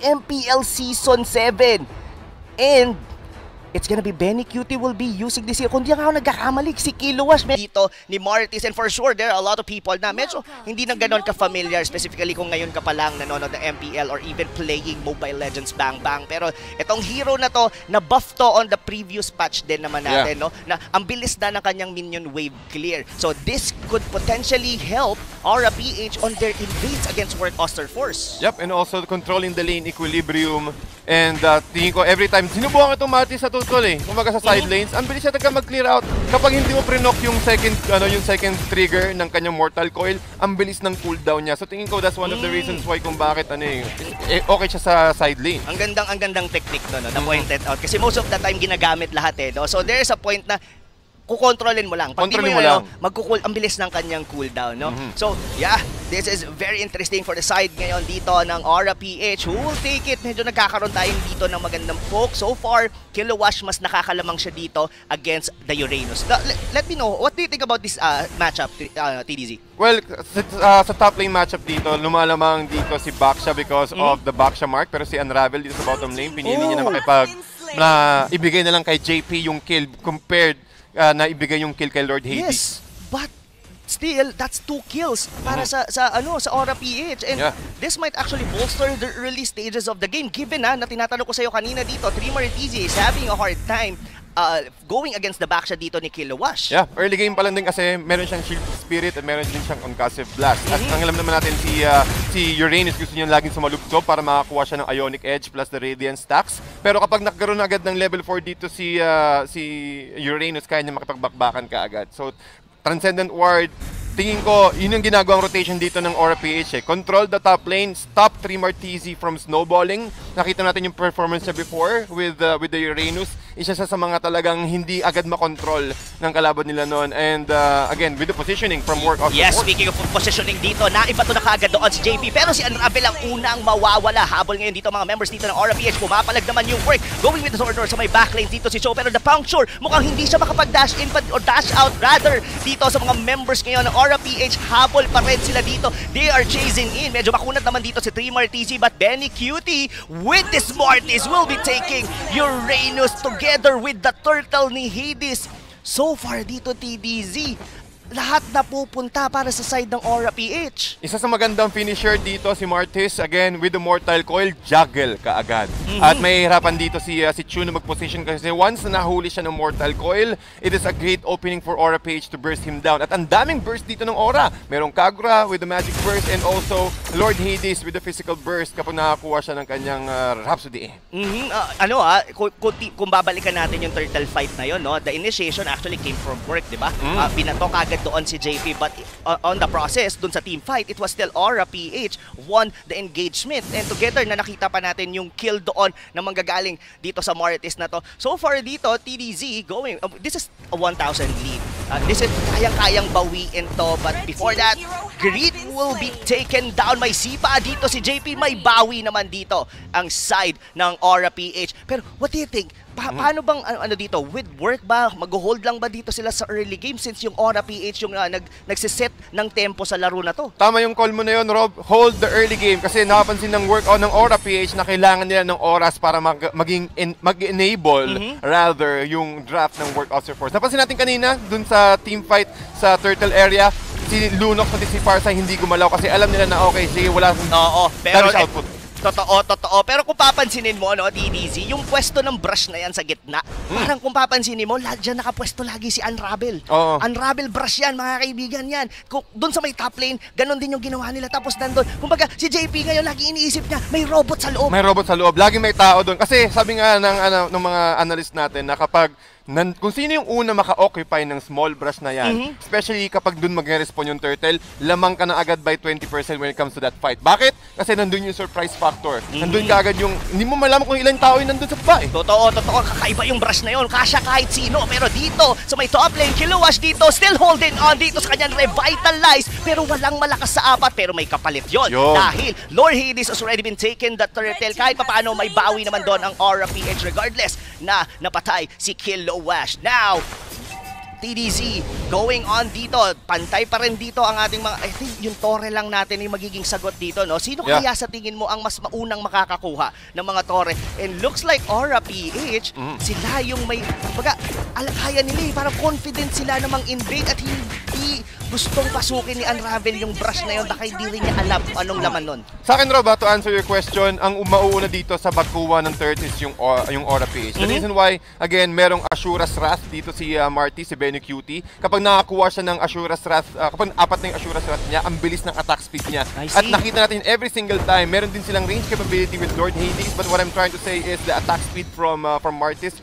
MPL Season 7. And it's gonna be Benny Cutie will be using this here. Kung di ako nagkakamali, si Kilowash dito ni Martis. And for sure, there are a lot of people na medyo hindi na ganon ka-familiar, specifically kung ngayon ka pa lang nanonood ng MPL or even playing Mobile Legends Bang Bang. Pero itong hero na to, na-buff to on the previous patch din naman natin, no? Na ang bilis na ng kanyang minion wave clear. So this could potentially help Aura PH on their invades against World Oster Force. Yep, and also controlling the lane equilibrium. And uh, tingin ko every time, sinubukan itong Martis sa tutol eh. Kumaga sa side lanes, ang bilis talaga mag-clear out. Kapag hindi mo pre-knock yung second, ano, yung second trigger ng kanyang Mortal Coil, ang bilis ng cooldown niya. So tingin ko that's one of the reasons why kung bakit ano eh, eh, okay siya sa side lane. Ang gandang ang gandang technique no, no na pointed out kasi most of the time ginagamit lahat eh no. So there's a point na kukontrolin mo lang. Pag Kontrolin mo, mo lang. magkukul ang bilis ng kanyang cooldown, no? Mhm. So, yeah, this is very interesting for the side ngayon dito ng Aura PH. Who will take it? Medyo nagkakaroon tayo dito ng magandang poke. So far, Kilowash mas nakakalamang siya dito against the Uranus. Let, let me know, what do you think about this uh, matchup, uh, TDZ? Well, sa, uh, sa top lane matchup dito, lumalamang dito si Baksha because Mm. of the Baksha mark. Pero si Unravel dito sa bottom lane, pinili niya na Oh. makipag na ibigay na lang kay JP yung kill compared uh, na ibigay yung kill kay Lord Yes, Hades. but still that's two kills para sa sa ano sa Aura PH and Yeah. this might actually bolster the early stages of the game given na, na tinatanong ko sa iyo kanina dito Trimmer is having a hard time uh, going against the backsha dito ni Kilowash. Yeah, early game pa lang din kasi meron siyang Shield Spirit at meron din siyang Concussive Blast. At Mhm. ang alam naman natin si uh, si Uranus gusto niya laging sumalubsob para makakuha siya ng Ionic Edge plus the Radiant stacks. Pero kapag nagkaroon na agad ng level 4 dito si uh, si Uranus kaya niya makipagbakbakan ka agad. So Transcendent Ward tingin ko, yun yung ginagawang rotation dito ng Aura PH eh. Control the top lane, stop Trimar TZ from snowballing. Nakita natin yung performance niya before with uh, with the Uranus. Isa siya sa mga talagang hindi agad makontrol ng kalaban nila noon. And uh, again, with the positioning from work of Yes, speaking of positioning dito, naiba to na kaagad doon si JP. Pero si Unravel ang unang mawawala. Habol ngayon dito mga members dito ng Aura PH. Pumapalag naman yung work. Going with the sword sa may backlane dito si Cho. Pero the puncture, mukhang hindi siya makapag-dash in or dash out rather dito sa mga members ngayon ng Aura PH. Habol pa rin sila dito. They are chasing in. Medyo makunat naman dito si Trimar TZ. But Benny Cutie with this Mortis will be taking Uranus together with the turtle ni Hades. So far dito TDZ, lahat na pupunta para sa side ng Aura PH. Isa sa magandang finisher dito si Martis again with the Mortal Coil juggle kaagad. Mhm. At may hirapan dito si uh, si Chu na mag-position kasi once na nahuli siya ng Mortal Coil, it is a great opening for Aura PH to burst him down. At ang daming burst dito ng Aura. Merong Kagura with the magic burst and also Lord Hades with the physical burst kapag nakakuha siya ng kanyang uh, Rhapsody. Mhm, ah, ano ah, kung, kung, babalikan natin yung turtle fight na yon, no, the initiation actually came from work, di ba? Mm. Ah, binato kagad doon si JP, but uh, on the process, doon sa team fight, it was still Aura PH won the engagement. And together na nakita pa natin yung kill doon na manggagaling dito sa Mortis na to. So far dito, TDZ going, uh, this is a 1,000 lead. Uh, this is kayang-kayang bawiin to, but before that, Greed will be taken down. May sipa dito si JP. May bawi naman dito ang side ng Aura PH. Pero what do you think? Pa- paano bang ano, ano dito? With work ba? Mag-hold lang ba dito sila sa early game since yung Aura PH yung uh, nag nagsiset ng tempo sa laro na to? Tama yung call mo na yun, Rob. Hold the early game kasi nakapansin ng work on ng Aura PH na kailangan nila ng oras para mag, maging en- mag-enable Mhm. rather yung draft ng work officer force. Napansin natin kanina dun sa team fight sa turtle area, si Lunok pati si Farsa hindi gumalaw kasi alam nila na okay, sige, wala Oo, pero damage output. Totoo, totoo. Pero kung papansinin mo, no, DDZ, yung pwesto ng brush na yan sa gitna, parang kung papansinin mo, la, dyan nakapwesto lagi si Unravel. Oo. Unravel brush yan, mga kaibigan yan. Kung doon sa may top lane, ganun din yung ginawa nila. Tapos nandun, kumbaga, si JP ngayon, lagi iniisip niya, may robot sa loob. May robot sa loob. Lagi may tao doon. Kasi sabi nga ng, ano, ng mga analyst natin na kapag nan, kung sino yung una maka-occupy ng small brush na yan, Mhm. especially kapag doon mag-respond yung turtle, lamang ka na agad by 20% when it comes to that fight. Bakit? Kasi nandun yung surprise factor. Nandun ka agad yung, hindi mo malaman kung ilang tao yung nandun sa baba eh. Totoo, totoo, kakaiba yung brush na yun. Kasya kahit sino. Pero dito, sa may top lane, Kilowash dito, still holding on dito sa kanyang revitalize. Pero walang malakas sa apat, pero may kapalit yon. Dahil Lord Hades has already been taken the turtle. Kahit papaano, may bawi naman doon ang Aura PH regardless na napatay si Kilowash. Now, TDZ going on dito. Pantay pa rin dito ang ating mga... I think yung Torre lang natin yung magiging sagot dito, no? Sino Yeah. kaya sa tingin mo ang mas maunang makakakuha ng mga Torre? And looks like Aura PH, Mhm. sila yung may... Baga, ala, kaya nila eh. Parang confident sila namang invade at hindi gustong pasukin ni Unravel yung brush na yun dahil hindi rin niya alam kung anong laman nun. Sa akin, Rob, to answer your question, ang umauuna dito sa pagkuha ng third is yung, Au- yung Aura PH. The Mhm. reason why, again, merong Ashura's Wrath dito si ah, Marty, si Benny Cutie. Kapag nakakuha siya ng Ashura's Wrath, ah, kapag apat na yung Ashura's Wrath niya, ang bilis ng attack speed niya. At nakita natin every single time, meron din silang range capability with Lord Hades. But what I'm trying to say is the attack speed from ah, from Martis,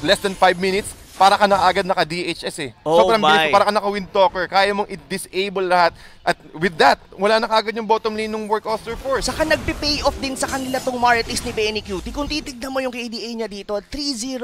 less than 5 minutes, para ka na agad naka-DHS eh. Oh Sobrang bilis, my. para ka naka-wind talker. Kaya mong i-disable lahat. At with that, wala na kagad yung bottom lane ng Work Oster Force. Saka nagpe-pay off din sa kanila tong Marites ni Cutie. Kung titignan mo yung KDA niya dito, 3-0-0.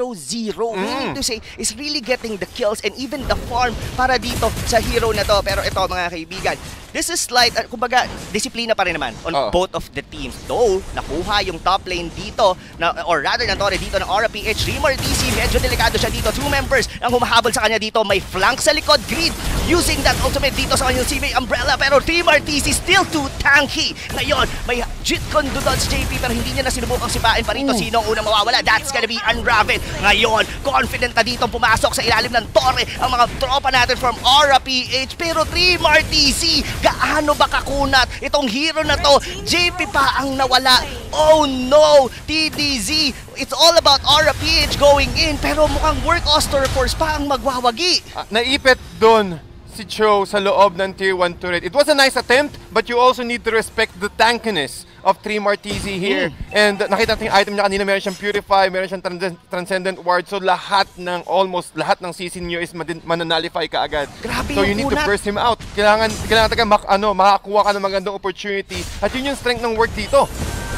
Meaning to say, is really getting the kills and even the farm para dito sa hero na to. Pero ito mga kaibigan, this is slight, uh, kumbaga, disiplina pa rin naman on Oo. both of the teams. Though, nakuha yung top lane dito, na, or rather na Torre dito ng Aura PH. DC, medyo delikado siya dito. Two members ang humahabol sa kanya dito. May flank sa likod, Grid, using that ultimate dito sa kanyang CMA Umbrella. Pero Remar DC still too tanky. Ngayon, may Jit si JP pero hindi niya na sinubukang sipain pa rito. Sino ang unang mawawala? That's gonna be Unravel. Ngayon, confident na dito pumasok sa ilalim ng torre ang mga tropa natin from Aura PH. Pero Remar DC, gaano ba kakunat itong hero na to? JP pa ang nawala. Oh no! TDZ, it's all about Aura PH going in pero mukhang Work Oster Force pa ang magwawagi. Ah, naipit doon si Cho sa loob ng Tier 1 turret. It was a nice attempt, but you also need to respect the tankiness of Tree Martisi here. And nakita natin yung item niya kanina, meron siyang Purify, meron siyang Trans- Transcendent Ward. So lahat ng, almost lahat ng season niyo is mananalify ka agad. Grabe so you need to kunat. burst him out. Kailangan, kailangan talaga mak- ano, makakuha ka ng magandang opportunity. At yun yung strength ng work dito.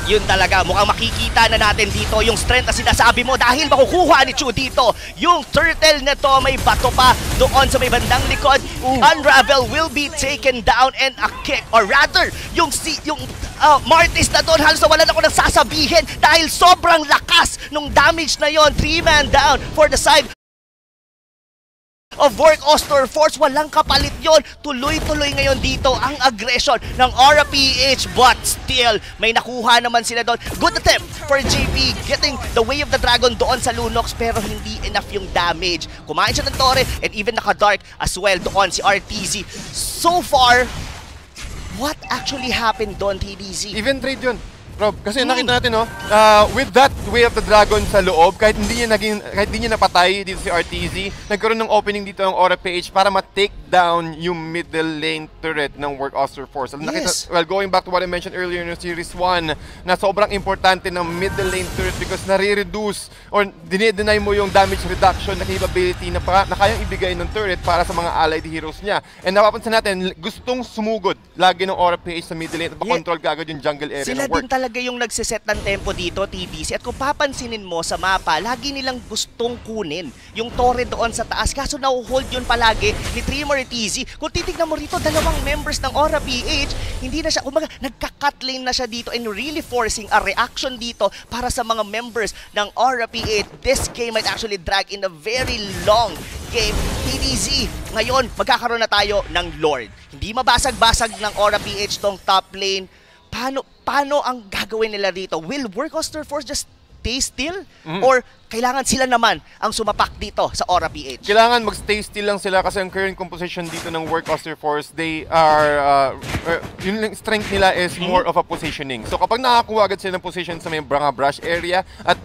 Yun talaga, mukhang makikita na natin dito yung strength na sinasabi mo dahil makukuha ni Chu dito. Yung turtle na to may bato pa doon sa may bandang likod. Unravel will be taken down and a kick. Or rather, yung si yung uh, Martis na doon halos wala na ako nang sasabihin dahil sobrang lakas nung damage na yon. Three man down for the side of Work Oster Force. Walang kapalit yon. Tuloy-tuloy ngayon dito ang aggression ng Aura PH. But still, may nakuha naman sila doon. Good attempt for JP getting the way of the dragon doon sa Lunox pero hindi enough yung damage. Kumain siya ng Torre and even naka-dark as well doon si RTZ. So far, what actually happened doon, TDZ? Even trade yun. Rob, kasi Hmm. nakita natin no, uh, with that way of the dragon sa loob, kahit hindi niya naging kahit hindi niya napatay dito si RTZ, nagkaroon ng opening dito ng Aura PH para ma-take down yung middle lane turret ng Work Oster Force. Alam, Nakita, Yes. well, going back to what I mentioned earlier in Series 1, na sobrang importante ng middle lane turret because nare-reduce or dinideny mo yung damage reduction na capability na, pa, na kayang ibigay ng turret para sa mga allied heroes niya. And napapansin natin, gustong sumugod lagi ng Aura PH sa middle lane at makontrol ka agad yung jungle area Sila ng work. Talaga yung nagsiset ng tempo dito, TBC. At kung papansinin mo sa mapa, lagi nilang gustong kunin yung torre doon sa taas. Kaso na-hold yun palagi ni Tremor TZ. Kung titignan mo rito, dalawang members ng Aura PH, hindi na siya, kumbaga, nagka-cut lane na siya dito and really forcing a reaction dito para sa mga members ng Aura PH. This game might actually drag in a very long game. TDZ, ngayon, magkakaroon na tayo ng Lord. Hindi mabasag-basag ng Aura PH tong top lane paano paano ang gagawin nila dito? Will Work Oster Force just stay still? Mm. Or kailangan sila naman ang sumapak dito sa Aura PH? Kailangan magstay still lang sila kasi ang current composition dito ng Work Oster Force, they are, uh, uh, yung strength nila is more of a positioning. So kapag nakakuha agad sila ng position sa may brush area at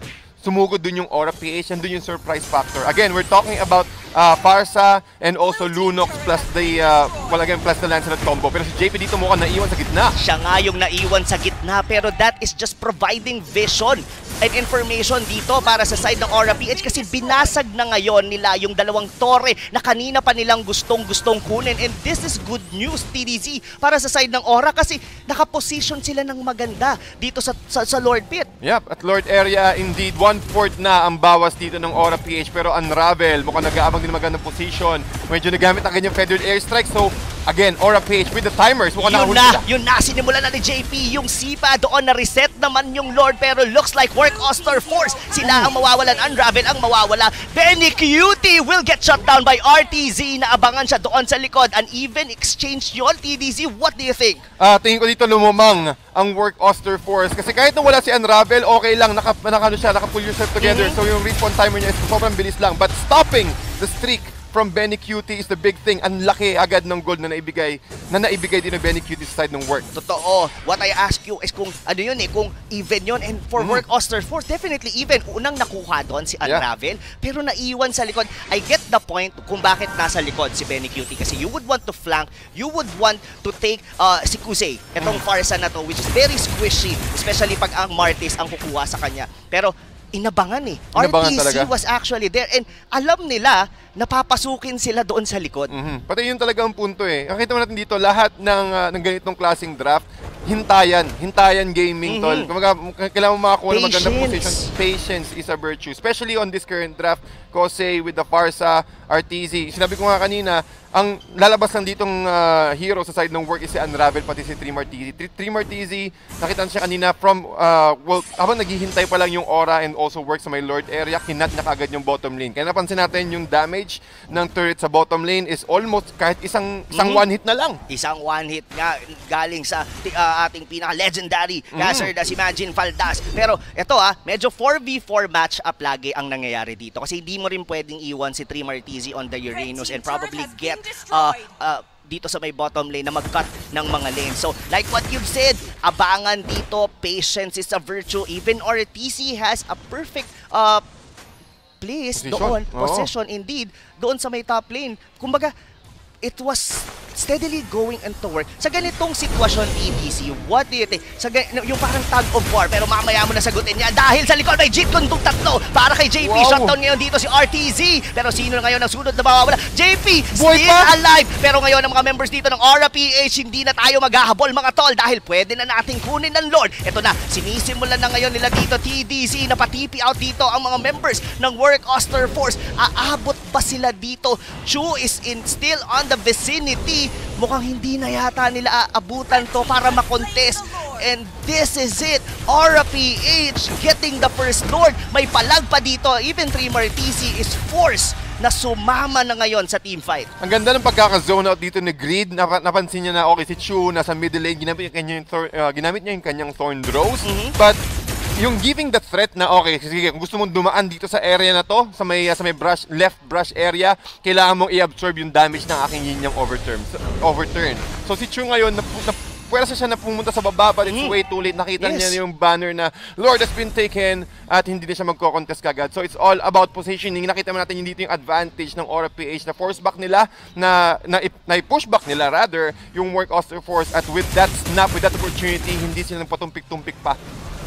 sumugod dun yung Aura PH and dun yung surprise factor. Again, we're talking about uh, Farsa and also Lunox plus the, uh, well again, plus the Lancelot combo. Pero si JP dito mukhang naiwan sa gitna. Siya nga yung naiwan sa gitna pero that is just providing vision and information dito para sa side ng Aura PH kasi binasag na ngayon nila yung dalawang torre na kanina pa nilang gustong-gustong kunin and this is good news TDZ para sa side ng Aura kasi nakaposition sila ng maganda dito sa, sa, sa Lord Pit. Yep, at Lord area, indeed, one-fourth na ang bawas dito ng Aura PH. Pero Unravel, mukhang nag-aabang din ng magandang position. Medyo nagamit ang kanyang feathered airstrike. So, Again, Aura PH with the timers. Mukhang Yun na, sila. yun na, sinimulan na ni JP yung sipa doon na reset naman yung Lord pero looks like Work Oster Force. Sila ang mawawalan, Unravel ang mawawala. Benny Cutie will get shut down by RTZ na abangan siya doon sa likod. An even exchange yun, TDZ. What do you think? Ah, tingin ko dito lumumang ang work Oster Force. Kasi kahit nung wala si Unravel, okay lang. Naka, naka, ano siya, naka-pull yourself together. Mhm. So yung respawn timer niya is sobrang bilis lang. But stopping the streak from Benny Cutie is the big thing. Ang laki agad ng gold na naibigay, na naibigay din ng Benny Cutie side ng work. Totoo. What I ask you is kung ano yun eh, kung even yun. And for Mhm. Work Oster Force, definitely even. Unang nakuha doon si Yeah. Unravel, pero naiwan sa likod. I get the point kung bakit nasa likod si Benny Cutie. Kasi you would want to flank, you would want to take uh, si Kusei, itong Farsa na to, which is very squishy, especially pag ang Martis ang kukuha sa kanya. Pero inabangan eh. Inabangan RTC talaga. was actually there and alam nila napapasukin sila doon sa likod. Mhm. Pati yun talaga ang punto eh. Nakita mo natin dito, lahat ng, ah, ng ganitong klaseng draft, hintayan. Hintayan gaming, Mhm. tol. Kumaga, kailangan mo makakuha ng magandang position. Patience is a virtue. Especially on this current draft, Kosei with the Farsa, RTZ. Sinabi ko nga kanina, ang lalabas lang ditong ah, hero sa side ng work is si Unravel, pati si Trimar TZ. Tri- Trimar TZ, nakita siya kanina from, ah, well, habang naghihintay pa lang yung aura and also work sa may Lord area, kinat na kagad yung bottom lane. Kaya napansin natin yung damage ng turret sa bottom lane is almost kahit isang isang Mhm. one hit na lang. Isang one hit nga galing sa ti- ating pinaka-legendary caster na si Imagine Faldas. Pero ito ah, medyo 4v4 matchup lagi ang nangyayari dito. Kasi hindi mo rin pwedeng iwan si Trimar TZ on the Uranus and probably get uh, uh, dito sa may bottom lane na mag-cut ng mga lane. So, like what you've said, abangan dito, patience is a virtue. Even RTC has a perfect uh, place Position. doon, Oo. position indeed, doon sa may top lane. Kumbaga, it was steadily going into work. Sa ganitong sitwasyon, EDC, what do you think? Sa yung parang tug of war, pero mamaya mo na sagutin niya dahil sa likod may jeep kundong tatlo para kay JP. Wow. Shutdown ngayon dito si RTZ. Pero sino na ngayon ang sunod na mawawala? JP, Buhay still pa? alive. Pero ngayon ang mga members dito ng Aura PH, hindi na tayo maghahabol mga tol dahil pwede na nating kunin ng Lord. Ito na, sinisimulan na ngayon nila dito TDC na patipi out dito ang mga members ng Work Oster Force. Aabot ba sila dito? Chu is in still on the vicinity. Mukhang hindi na yata nila aabutan to para makontest. And this is it. Aura PH getting the first Lord. May palag pa dito. Even Trimmer TC is forced na sumama na ngayon sa team fight. Ang ganda ng pagkaka-zone out dito ni Greed. Napa- napansin niya na okay si Chu nasa middle lane, ginamit niya, yung uh, ginamit niya yung kanyang Thorn Rose. Mhm. But yung giving the threat na okay, sige, kung gusto mong dumaan dito sa area na to, sa may uh, sa may brush left brush area, kailangan mong i-absorb yung damage ng aking yin yang overturn. Overturn. So si Chu ngayon na, na pwersa siya na pumunta sa baba but it's Mhm. way too late. Nakita Yes. niya yung banner na Lord has been taken at hindi na siya magko-contest kagad. So it's all about positioning. Nakita mo natin yung dito yung advantage ng Aura PH na force back nila na na, na push back nila rather yung work Oster Force at with that snap, with that opportunity, hindi sila nagpatumpik-tumpik pa.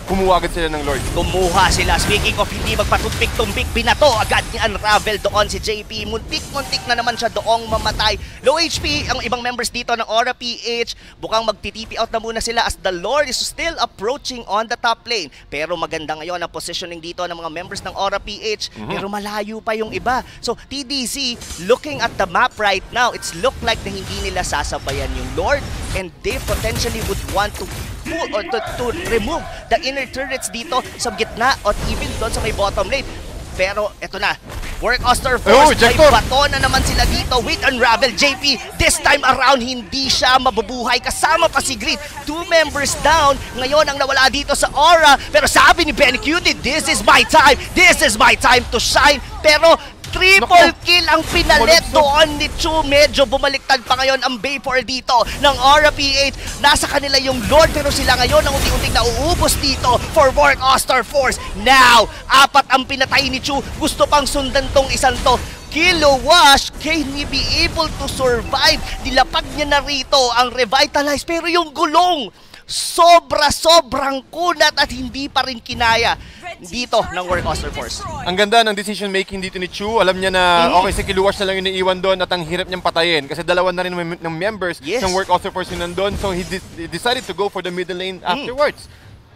Kumuha agad sila ng Lord. Kumuha sila. Speaking of hindi magpatumpik-tumpik, binato agad ni Unravel doon si JP. Muntik-muntik na naman siya doong mamatay. Low HP ang ibang members dito ng Aura PH. Bukang magtitipi out na muna sila as the Lord is still approaching on the top lane. Pero maganda ngayon ang positioning dito ng mga members ng Aura PH. Pero malayo pa yung iba. So TDC, looking at the map right now, it's look like na hindi nila sasabayan yung Lord and they potentially would want to pull or to, to remove the inner turrets dito sa gitna or even doon sa may bottom lane. Pero eto na, Work Oster Oh, Force, may ejector! bato na naman sila dito with Unravel JP. This time around, hindi siya mabubuhay. Kasama pa si Grid. Two members down. Ngayon ang nawala dito sa Aura. Pero sabi ni Ben Cutie, this is my time. This is my time to shine. Pero triple Naku! kill ang pinalit doon ni Chu. Medyo bumaliktad pa ngayon ang Vapor dito ng Aura PH. Nasa kanila yung Lord pero sila ngayon ang unti-unting nauubos dito for Work Oster Force. Now, apat ang pinatay ni Chu. Gusto pang sundan tong isang to. Kilo Wash, can he be able to survive? Dilapag niya na rito ang Revitalize pero yung gulong sobra-sobrang kunat at hindi pa rin kinaya dito ng Work Oster Force. Ang ganda ng decision making dito ni Chu. Alam niya na Mhm. okay si Kiluwash na lang yung naiiwan doon at ang hirap niyang patayin kasi dalawa na rin ng members Yes. ng Work Oster Force yung nandun. So he de- decided to go for the middle lane Mm. afterwards.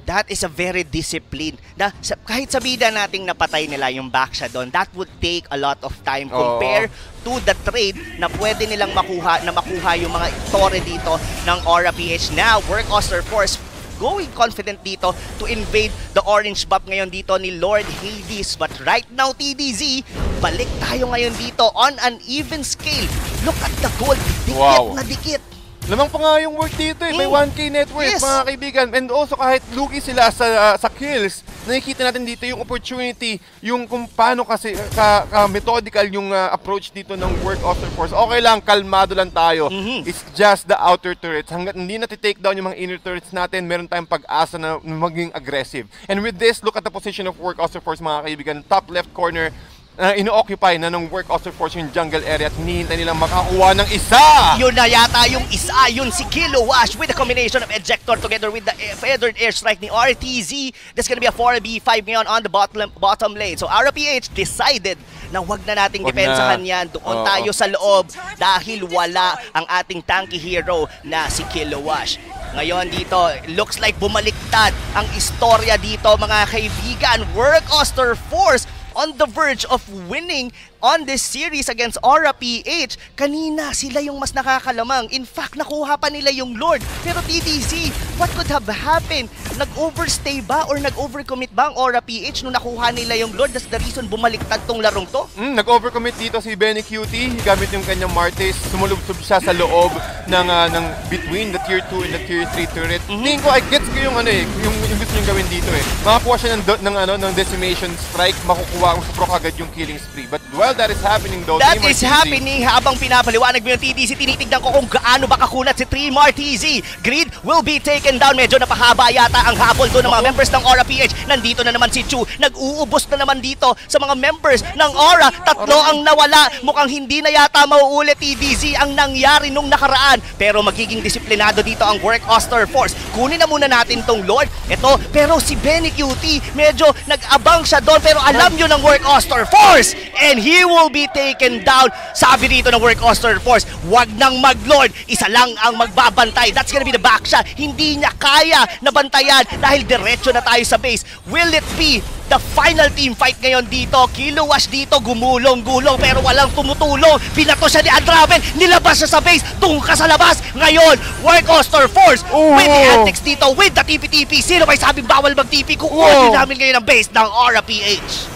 That is a very disciplined. Na, sa, kahit sabihin na nating napatay nila yung Baksha doon, that would take a lot of time Oo. compare to the trade na pwede nilang makuha na makuha yung mga tore dito ng Aura PH. Now, Work Oster Force going confident dito to invade the orange buff ngayon dito ni Lord Hades. But right now, TDZ, balik tayo ngayon dito on an even scale. Look at the gold. Dikit Wow. na dikit. Lamang pa nga yung work dito eh. May Mm. 1k net worth, Yes. mga kaibigan. And also kahit lugi sila sa ah, sa kills, nakikita natin dito yung opportunity, yung kung paano kasi ka, ka methodical yung ah, approach dito ng work officer force. Okay lang, kalmado lang tayo. Mhm. It's just the outer turrets. Hanggat hindi na take down yung mga inner turrets natin, meron tayong pag-asa na maging aggressive. And with this, look at the position of work officer force, mga kaibigan. Top left corner, uh, ino-occupy na ng work officer force yung jungle area at hinihintay nilang makakuha ng isa. Yun na yata yung isa, yun si Kilo Wash with the combination of Ejector together with the eh, feathered airstrike ni RTZ. That's gonna be a 4v5 ngayon on the bottom, bottom lane. So RPH decided na wag na nating Wag depensahan na. yan. Doon Oo. tayo sa loob dahil wala ang ating tanky hero na si Kilo Wash. Ngayon dito, looks like bumaliktad ang istorya dito mga kaibigan. Work Oster Force on the verge of winning on this series against Aura PH. Kanina sila yung mas nakakalamang. In fact, nakuha pa nila yung Lord. Pero TDC, what could have happened? Nag-overstay ba or nag-overcommit ba ang Aura PH nung nakuha nila yung Lord? That's the reason bumaliktad tong larong to? Mm, nag-overcommit dito si Benny Cutie gamit yung kanyang Martis. Sumulubsob siya sa loob ng ah, ng between the tier 2 and the tier 3 turret. Tingin ko, I gets ko yung ano eh, yung, yung gusto niyong gawin dito eh. Makakuha siya ng, ng, ano, ng decimation strike, makukuha ang proc agad yung killing spree. But while that is happening though, That is happening habang pinapaliwanag mo yung TDC. Tinitignan ko kung gaano ba kakunat si Tremar TZ. Greed will be taken down. Medyo napahaba yata ang habol doon ng mga members ng Aura PH. Nandito na naman si Chu. Nag-uubos na naman dito sa mga members ng Aura. Tatlo ang nawala. Mukhang hindi na yata mauulit TDZ ang nangyari nung nakaraan. Pero magiging disiplinado dito ang Work Oster Force. Kunin na muna natin tong Lord. Ito, pero si Benny Cutie, medyo nag-abang siya doon. Pero alam nyo ng Work Oster Force. And he will be taken down. Sabi dito ng Work Oster Force, wag nang mag-Lord. Isa lang ang magbabantay. That's gonna be the back shot. Hindi niya kaya na bantayan dahil diretso na tayo sa base. Will it be the final team fight ngayon dito? Kiluwas dito, gumulong-gulong pero walang tumutulong. Pinato siya ni Andraven, nilabas siya sa base, tungka sa labas. Ngayon, Work Oster Force with the antics dito, with the TP-TP. Sino may sabing bawal mag-TP? Kukuha din namin ngayon ang base ng Aura PH.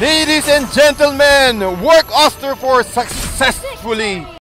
Ladies and gentlemen, Work Oster for successfully